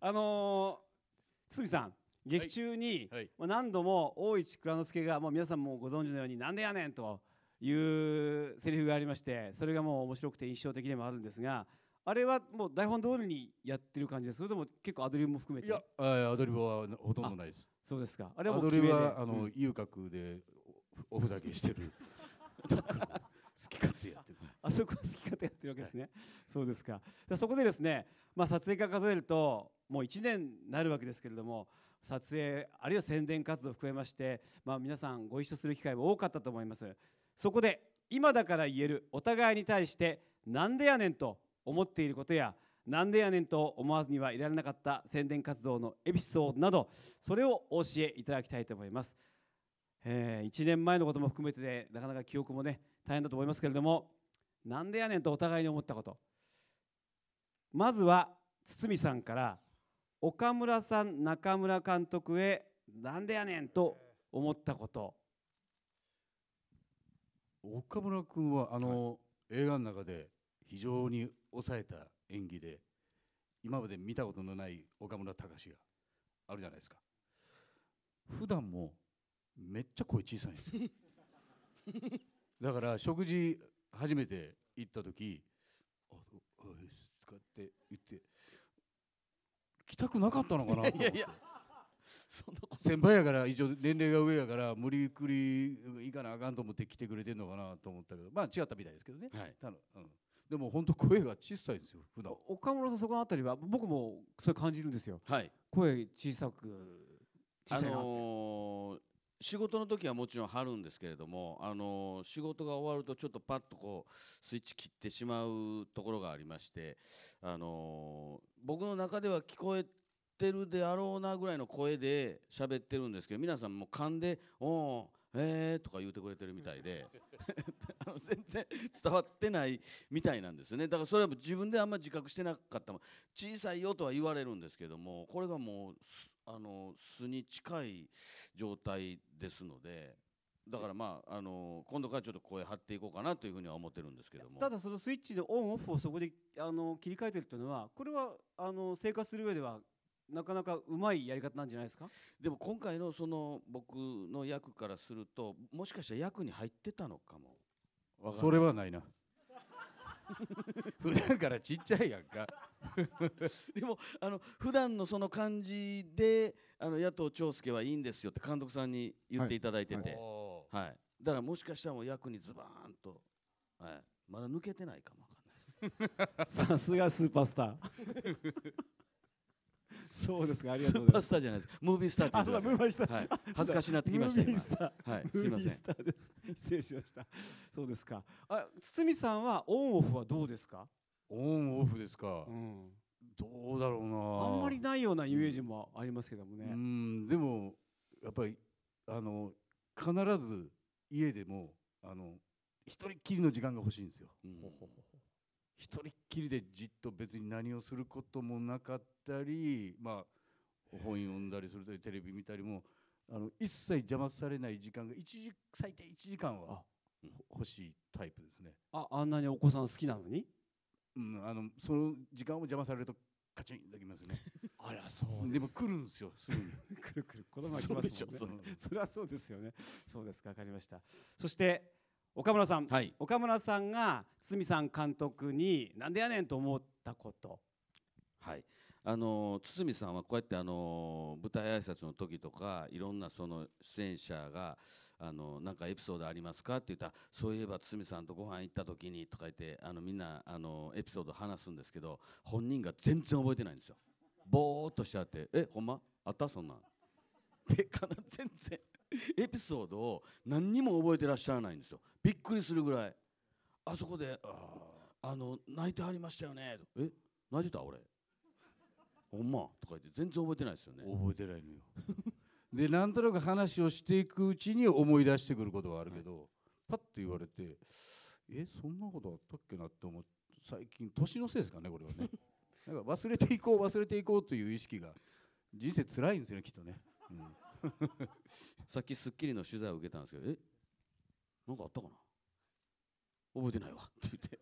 あのー、堤さん劇中に、はい。まあ、何度も大市蔵之介がもう皆さんもご存知のように「なんでやねん!」というセリフがありましてそれがもう面白くて印象的でもあるんですがあれはもう台本通りにやってる感じです？それとも結構アドリブも含めていやあアドリブはほとんどないです。そうですか。あアれはもうドリブはあの、うん。遊郭でおおふざけしてる。好き勝手やってる。あそこは好き勝手やってるわけですね、そうですか。でそこでですね、まあ、撮影から数えるともう1年になるわけですけれども撮影あるいは宣伝活動を含めまして、まあ、皆さんご一緒する機会も多かったと思います。そこで今だから言えるお互いに対してなんでやねんと思っていることやなんでやねんと思わずにはいられなかった宣伝活動のエピソードなどそれをお教えいただきたいと思います、え1年前のことも含めてでなかなか記憶もね大変だと思いますけれどもなんでやねんとお互いに思ったこと。まずは堤さんから岡村さん中村監督へなんでやねんと思ったこと。岡村君はあの、映画の中で非常に抑えた演技で今まで見たことのない岡村隆史があるじゃないですか。普段もめっちゃ声小さいんですよ。だから食事初めて行った時「あどうです」とかって言って来たくなかったのかなと思って。いやいや。そんなこと。先輩やから一応年齢が上やから無理くりいかなあかんと思って来てくれてんのかなと思ったけど。まあ違ったみたいですけどね、はい。ただうん、でも本当声が小さいですよ普段。岡村さんそこのあたりは僕もそれ感じるんですよ。はい。声小さく小あさいなって、のー仕事の時はもちろん張るんですけれども、あの仕事が終わるとちょっとパッとこうスイッチ切ってしまうところがありまして、あの僕の中では聞こえてるであろうなぐらいの声で喋ってるんですけど皆さんもう噛んで「おーえー」とか言うてくれてるみたいであの 全然伝わってないみたいなんですね。だからそれは自分であんま自覚してなかったもん。小さいよとは言われるんですけどもこれがもうあの素に近い状態ですのでだからまああの今度からちょっと声張っていこうかなというふうには思ってるんですけども。ただそのスイッチのオンオフをそこであの切り替えてるっていうのはこれはあの生活する上ではなかなかうまいやり方なんじゃないですか？でも今回のその僕の役からするともしかしたら役に入ってたのかも。わからない。それはないな 普段からちっちゃいやんか。でもあの普段のその感じであの野党長介はいいんですよって監督さんに言っていただいてて、はい。おだからもしかしたらもう役にズバーンと、はい、まだ抜けてないかもわかんないです さすがスーパースターそうですかありがスーパーとうございます。スターじゃないです。ムービースターってあそうだムービースター。はい、恥ずかしなってきました今。ムービースター。はい、すいません。ムービースターです。失礼しました。そうですか。あ堤さんはオンオフはどうですか、オンオフですか。うん、どうだろうな。あんまりないようなイメージもありますけどもね、うんでもやっぱりあの必ず家でもあの一人っきりの時間が欲しいんですよ。うん一人っきりでじっと別に何をすることもなかったりまあ本読んだりするとテレビ見たりもあの一切邪魔されない時間が一時最低1時間はうん欲しいタイプですね、ああんなにお子さん好きなのに？うん、あのその時間を邪魔されるとカチンときますね。あらそうでも来るんですよすぐに。くるくる。子供が来ますもんね。そそれはそうですよね。そうですかわかりました。そして岡村さん、はい。岡村さんが堤さん監督になんでやねんと思ったこと？はい、あの堤さんはこうやってあの舞台挨拶の時とかいろんなその出演者があのなんかエピソードありますかって言ったらそういえば堤さんとご飯行った時にとか言ってあのみんなあのエピソード話すんですけど本人が全然覚えてないんですよ。ぼーっとしちゃって「えほんま？あった？そんなん」でかな全然エピソードを何にも覚えてらっしゃらないんですよ。びっくりするぐらい。あそこで「あの泣いてはりましたよね」え泣いてた？俺。ほんま？とか言って全然覚えてないですよね。覚えてないのよ。でなんとなく話をしていくうちに思い出してくることはあるけど、パッと言われてえそんなことあったっけなって思って最近年のせいですかねこれはね。なんか忘れていこう忘れていこうという意識が人生辛いんですよねきっとね、うん さっき『スッキリ』の取材を受けたんですけど「え？なんかあったかな？覚えてないわ」って言って。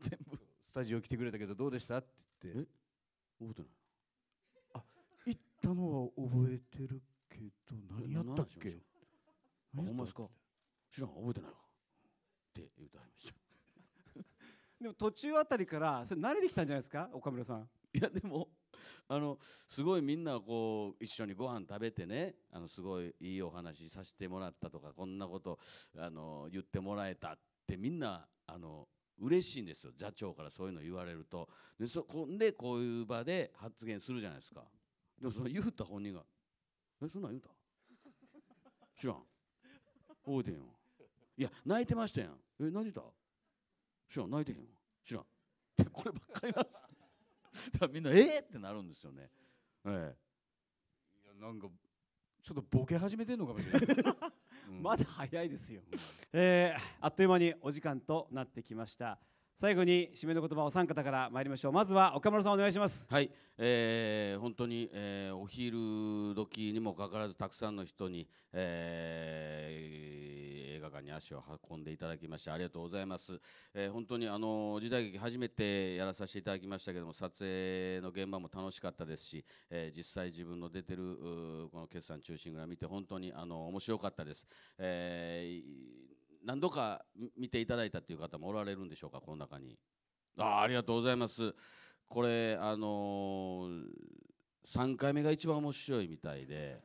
全部。スタジオ来てくれたけどどうでした？って言って。え？覚えてない。たのは覚えてるけど何やったっけ？あほんまですか？知らん覚えてないわ。って言うてはりましたでも途中あたりからそれ慣れてきたんじゃないですか岡村さん？いやでもあのすごいみんなこう一緒にご飯食べてねあのすごいいいお話させてもらったとかこんなことあの言ってもらえたってみんなあの嬉しいんですよ。座長からそういうの言われると。でそこでこういう場で発言するじゃないですか。でもその言うた本人が「えそんなん言うた知らん。覚えてんわ。いや泣いてましたやん。え泣いてた？知らん泣いてへんわ知らん」ってこればっかりなんです。だからみんな「えっ!」ってなるんですよね。えいやなんかちょっとボケ始めてんのかもしれない、うん。まだ早いですよ、えーあっという間にお時間となってきました。最後に締めの言葉をお三方から参りましょう。まずは岡村さんお願いします。はい、えー本当に、えーお昼時にもかかわらずたくさんの人に、えー映画館に足を運んでいただきましてありがとうございます、えー本当にあの時代劇初めてやらさせていただきましたけども撮影の現場も楽しかったですし、えー実際自分の出てるこの決算中心蔵見て本当にあの面白かったです、えー何度か見ていただいたっていう方もおられるんでしょうかこの中に。あありがとうございます。これあのー、3回目が一番面白いみたいで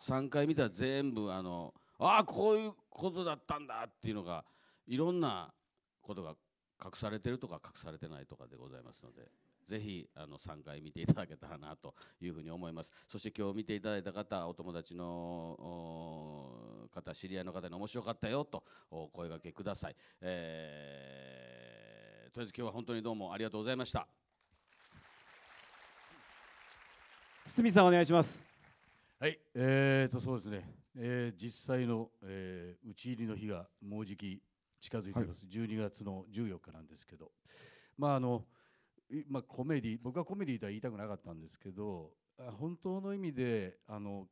3回見たら全部あのああこういうことだったんだっていうのがいろんなことが隠されてるとか隠されてないとかでございますのでぜひあの3回見ていただけたらなというふうに思います。そして今日見ていただいた方お友達の方知り合いの方に面白かったよとお声掛けください、えーとりあえず今日は本当にどうもありがとうございました。堤さんお願いします。はい、えー、とそうですね、えー実際の、えー打ち入りの日がもうじき近づいています、12月の14日なんですけど、まああのいまあ、コメディ僕はコメディとは言いたくなかったんですけどあ本当の意味であの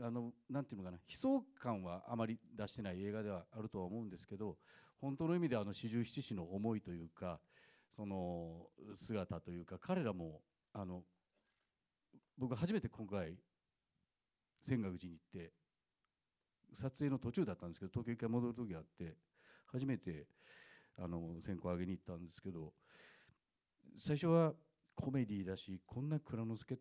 あのなんていうのかな。悲壮感はあまり出してない映画ではあるとは思うんですけど本当の意味であの四十七士の思いというかその姿というか彼らもあの僕初めて今回泉岳寺に行って撮影の途中だったんですけど東京一回戻る時があって初めてあの線香あげに行ったんですけど最初はコメディだしこんな蔵之介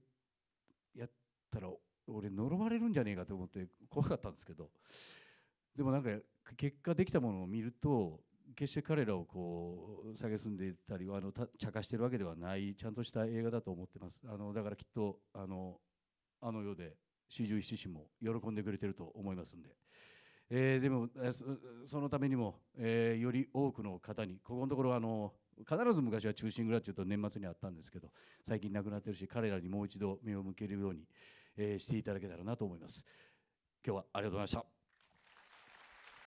やったら俺呪われるんじゃねえかと思って怖かったんですけどでもなんか結果できたものを見ると決して彼らをこう蔑んでいたりあのた茶化してるわけではないちゃんとした映画だと思ってます。あのだからきっとあのあの世で四十七士も喜んでくれてると思いますんで、えーでもそのためにも、えーより多くの方にここのところあの必ず昔は中心蔵っていうと年末にあったんですけど最近なくなってるし彼らにもう一度目を向けるように、えーしていただけたらなと思います。今日はありがとうございました。